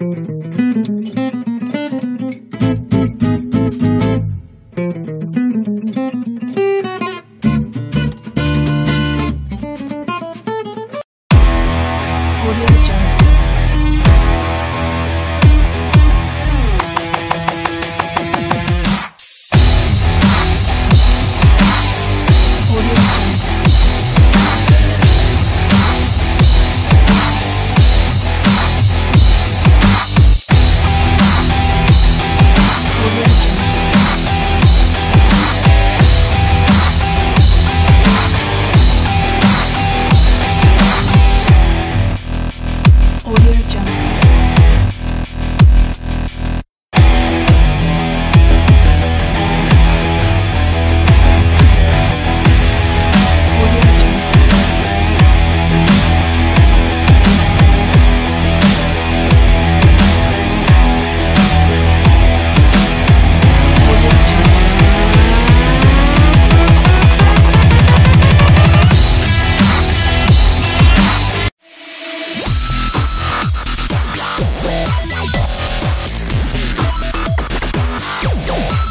Audio Audio Jungle.